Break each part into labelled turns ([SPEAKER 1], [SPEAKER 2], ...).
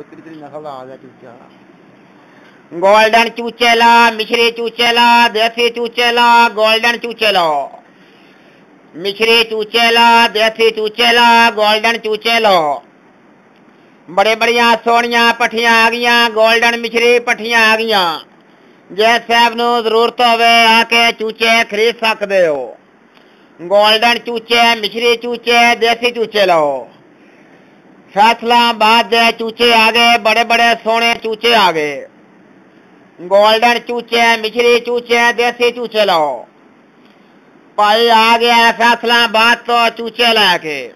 [SPEAKER 1] ਤੇਰੀ ਤੇਰੀ ਨਸਲ ਦਾ ਆ ਗਿਆ ਚੂਚਾ
[SPEAKER 2] ਗੋਲਡਨ ਚੂਚੇਲਾ ਮਿਸ਼ਰੀ ਚੂਚੇਲਾ ਦੇਸੀ ਚੂਚੇਲਾ ਗੋਲਡਨ ਚੂਚੇਲਾ ਮਿਸ਼ਰੀ ਚੂਚੇਲਾ ਦੇਸੀ ਚੂਚੇਲਾ ਗੋਲਡਨ ਚੂਚੇਲਾ ਬੜੇ ਬੜੀਆਂ ਸੋਹਣੀਆਂ ਪੱਠੀਆਂ ਆ ਗਈਆਂ ਗੋਲਡਨ ਮਿਸ਼ਰੀ ਪੱਠੀਆਂ ਆ ਗਈਆਂ ਜੇ ਸਾਹਿਬ ਨੂੰ ਜ਼ਰੂਰਤ ਹੋਵੇ ਆ ਕੇ ਚੂਚੇ ਖਰੀਦ ਸਕਦੇ ਹੋ ਗੋਲਡਨ ਚੂਚੇ ਮਿਸ਼ਰੀ ਚੂਚੇ ਦੇਸੀ ਚੂਚੇ ਲਓ फैसला फैसलाबाद चूचे आ गए, बड़े बड़े सोने चूचे आ गए। गोल्डन चूचे, मिश्री चूचे, देसी चूचे लाओ। भाई आ गया फैसला बाद तो चूचे लैके।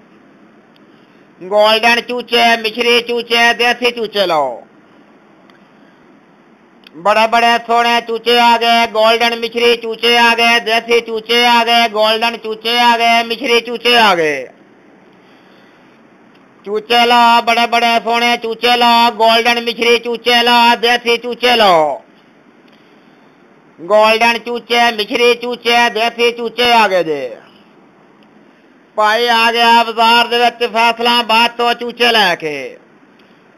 [SPEAKER 2] गोल्डन चूचे, मिश्री चूचे, देसी चूचे लाओ। बड़े बड़े सोने चूचे आ गए, गोल्डन मिश्री चूचे आ गए, देसी चूचे आ गए, गोल्डन चूचे आ गए, मिश्री चूचे आ गए। चूचे ला बड़े बड़े सोने चूचे ला गोल्डन मिश्री चूचे ला देसी चूचे लो गोल्डन चूचे, मिश्री चूचे, देसी चूचे आगे दे भाई आ गया बाज़ार फैसला बाद तो चूचे लैके।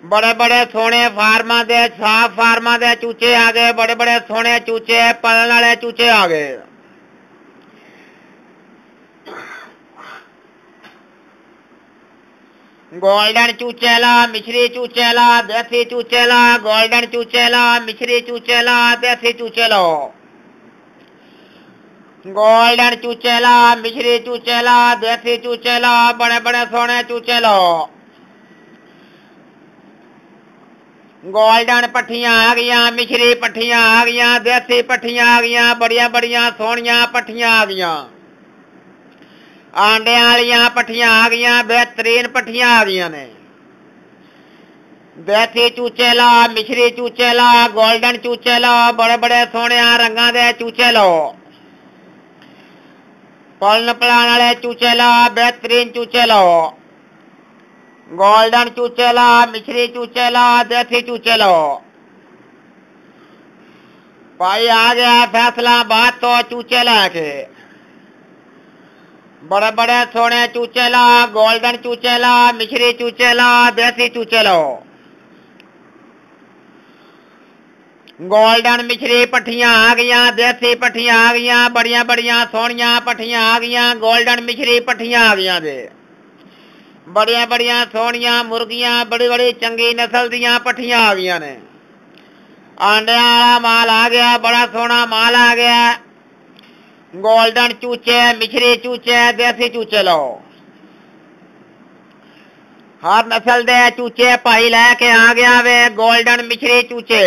[SPEAKER 2] बड़े बड़े सोने फार्मा दे साफ़ फार्मा दे चूचे आ गए, बड़े बड़े सोने चूचे पलन वाले चूचे आ गए। गोल्डन चूचेला, मिश्री चूचेला देसी चूचेला गोल्डन चूचेला, मिश्री चूचेला देसी चूचेलो। गोल्डन चूचेला, मिश्री चूचेला देसी चूचेला, बड़े बड़े सोने चूचेलो। गोल्डन पठिया आ गई मिश्री पठिया आ गई देसी पठिया आ गई बड़िया बड़िया सोनिया पठिया आ गई आंडे वालिया पट्ठियाँ आ गईया बेहतरीन पट्ठियाँ आ गईया ने देसी चूचेला मिश्री चूचेला गोल्डन चूचेला बड़े बड़े सोने रंगा दे चूचेलो पलन पलान वाले चूचेला बेहतरीन चूचेलो गोल्डन चूचेला मिश्री चूचेला देसी चूचेलो भाई आ गया फैसला बात तो चूचे के बड़े बड़े सोने चूचेला गोल्डन चूचेला मिश्री चूचेला देसी चूचेलो गोल्डन मिश्री पट्ठियाँ आ गईया, देसी पट्ठियाँ आ गईया बड़िया बड़िया सोनिया पट्ठियाँ आ गईया, गोल्डन मिश्री पट्ठियाँ आ गईया जे बड़िया बड़िया सोनिया मुर्गियाँ बड़ी बड़ी चंगी नस्ल दियाँ पट्ठियाँ आ गईया ने। आंडे वाला माल आ गया, बड़ा सोना माल आ गया। गोल्डन चूचे, मिश्री चूचे, देसी चूचे लो। हर नस्ल दे चूचे पाई लै आ गया वे गोल्डन मिश्री चूचे।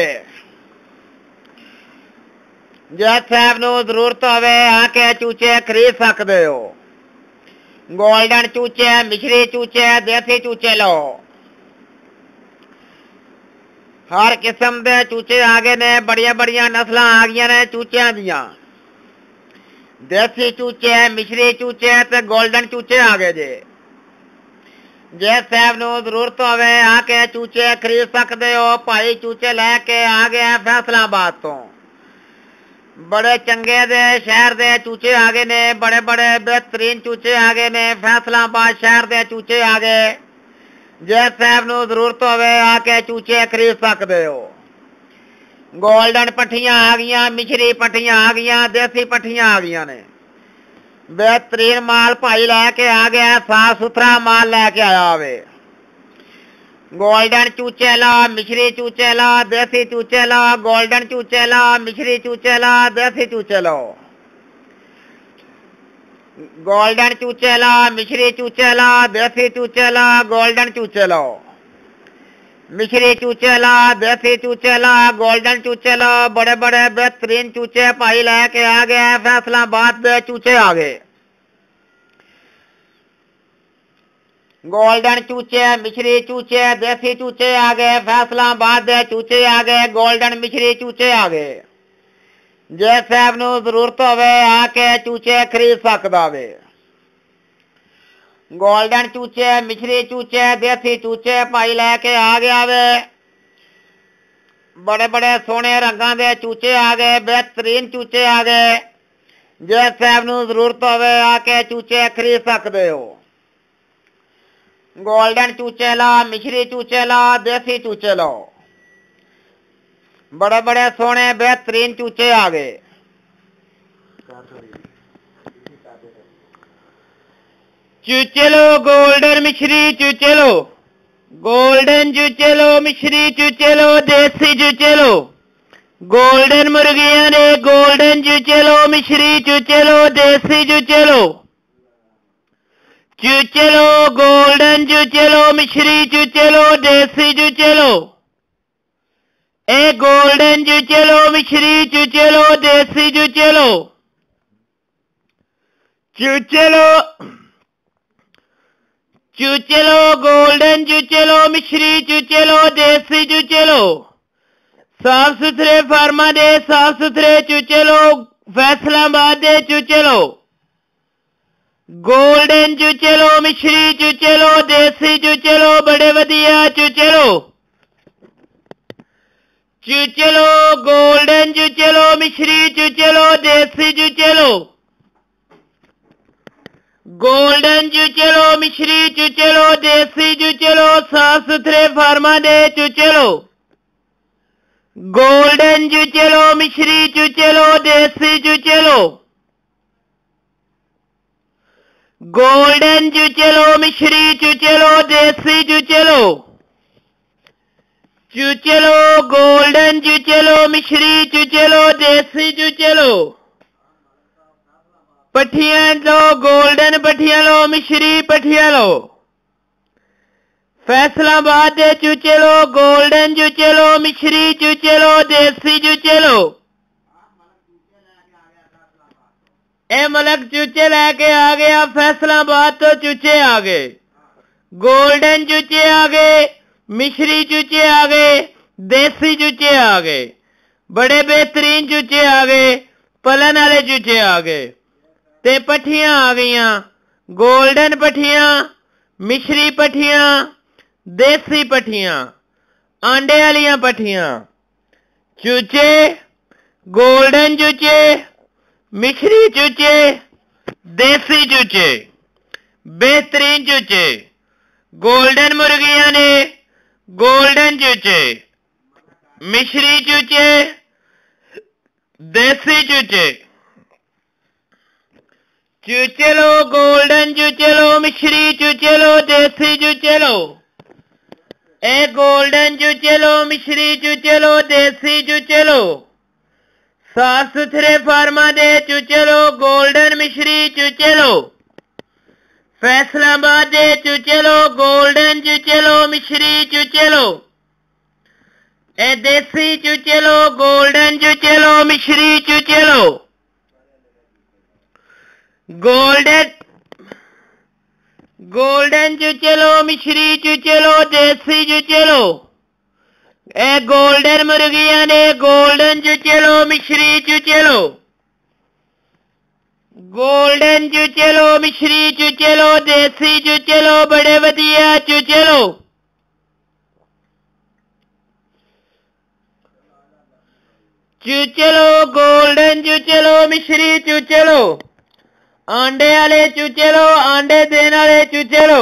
[SPEAKER 2] जे ज़रूरत होवे, आके चूचे खरीद सकते हो। गोल्डन चूचे, मिश्री चूचे, देसी चूचे लो। हर किस्म दे चूचे आ गए ने बड़िया बड़िया नस्ल आ गई ने चूचिया दियाँ। देसी चूचे मिश्री चूचे ते गोल्डन चूचे आ गए जे। जे साहब ज़रूरत होवे आके चूचे खरीद सकते हो, भाई चूचे लेके आ गए फैसलाबाद तो। बड़े चंगे दे, शहर दे चूचे आ गए ने, बड़े बड़े बेहतरीन चूचे आ गए ने, फैसलाबाद शहर दे चूचे आ गए। जे साहब ज़रूरत होवे आके चूचे खरीद सकते हो। गोल्डन पट्ठियाँ आ गईया मिश्री पट्ठियाँ आ गईया देसी पट्ठियाँ आ गईया ने बेहतरीन माल भाई लैके आ गया साफ़ सुथरा माल लैके आया होवे गोल्डन चूचेला मिश्री चूचेला देसी चूचेला गोल्डन चूचेला मिश्री चूचेला देसी चूचेलो गोल्डन चूचेला मिश्री चूचेला देसी चूचेला गोल्डन चूचेलो मिश्री चूचेला देसी चूचेला, गोल्डन चूचेला, बड़े बड़े बेहतरीन चूचे, पाई लेके आ गए फैसलाबाद पे चूचे आ गए। गोल्डन चूचे, मिश्री चूचे देसी चूचे आ गए फैसला फैसलाबाद चूचे आ गए, गोल्डन मिश्री चूचे आ गए। जे साहब ज़रूरत होवे, आके चूचे खरीद सकता वे। ਸਕਦਾ ਵੇ ਗੋਲਡਨ ਚੂਚੇ ਮਿਸ਼ਰੀ ਚੂਚੇ ਦੇਸੀ ਚੂਚੇ ਭਾਈ ਲੈ ਕੇ ਆ ਗਿਆ ਵੇ ਬੜੇ ਬੜੇ ਸੋਹਣੇ ਰੰਗਾਂ ਦੇ ਚੂਚੇ ਆ ਗਏ ਬਿਹਤਰੀਨ ਚੂਚੇ ਆ ਗਏ ਜੇ ਸਾਹਿਬ ਨੂੰ ਜ਼ਰੂਰਤ ਹੋਵੇ ਆ ਕੇ ਚੂਚੇ ਖਰੀਦ ਸਕਦੇ ਹੋ
[SPEAKER 3] गोल्डन चूचे लो मिश्री चूचे लो देसी चूचे लो बड़े बड़े सोने बेहतरीन चूचे आ गए चूचेलो, गोल्डन मिश्री चूचेलो। गोल्डन चूचेलो, मिश्री चूचेलो, देसी चूचेलो। गोल्डन मुर्गियाँ ने गोल्डन चूचेलो, मिश्री चूचेलो, देसी चूचेलो। चूचेलो, गोल्डन चूचेलो, मिश्री चूचेलो, देसी चूचेलो। ए गोल्डन चूचेलो, मिश्री चूचेलो, देसी चूचेलो। चूचेलो। चूचेलो, गोल्डन चूचेलो, मिश्री चूचेलो, देसी चूचेलो। साफ़ सुथरे फार्मा दे, साफ़ सुथरे चूचेलो, फैसलाबाद दे चूचेलो। गोल्डन चूचेलो, मिश्री चूचेलो, देसी चूचेलो, बड़े वधिया चूचेलो। चूचेलो, गोल्डन चूचेलो, मिश्री चूचेलो, देसी चूचेलो। गोल्डन चूचेलो मिश्री चूचेलो देसी चूचेलो साफ़ सुथरे फार्मा दे चूचेलो गोल्डन चूचेलो मिश्री चूचेलो देसी चूचेलो गोल्डन चूचेलो मिश्री चूचेलो देसी चूचेलो चूचेलो गोल्डन चूचेलो मिश्री चूचेलो देसी चूचेलो पठिया लो गोल्डन पठिया लो, मिश्री पठिया लो। फैसलाबाद दे चूचे लो गोल्डन चूचे लो, मिश्री चूचे लो, देसी चूचे लो। ए मलक चूचे लेके आ गया, फैसलाबाद तो चूचे आ गए। गोल्डन चूचे आ गए, मिश्री चूचे आ गए, देसी चूचे आ गए। बड़े बेहतरीन चूचे आ गए, पलन वाले चूचे आ गए। ते पठिया आ गई गोल्डन पठिया, मिश्री पठिया, देसी पठिया, आंडे वाली पठिया। चूचे, गोल्डन चूचे, मिश्री चूचे, देसी चूचे, बेहतरीन चूचे, गोल्डन मुर्गिया ने गोल्डन चूचे, मिश्री चूचे, देसी चूचे। चूचेलो, गोल्डन चूचेलो, मिश्री चूचेलो, देसी चूचेलो। ए गोल्डन चूचेलो, मिश्री चूचेलो, देसी चूचेलो। साफ़ सुथरे फार्मा दे चूचेलो, गोल्डन मिश्री चूचेलो। फैसलाबाद दे चूचेलो, गोल्डन चूचेलो, मिश्री चूचेलो। ए देसी चूचेलो, गोल्डन चूचेलो, मिश्री चूचेलो। गोल्डन गोल्डन चुचलो मिश्री चुचलो देसी चुचलो ए गोल्डन मुर्गिया ने गोल्डन चुचलो मिश्री चुचलो गोल्डन चुचलो मिश्री चुचलो देसी चुचलो बड़े वधिया चुचलो चुचलो गोल्डन चुचलो मिश्री चुचलो આંડે આલે ચૂચેલો આંડે દેનારે ચૂચેલો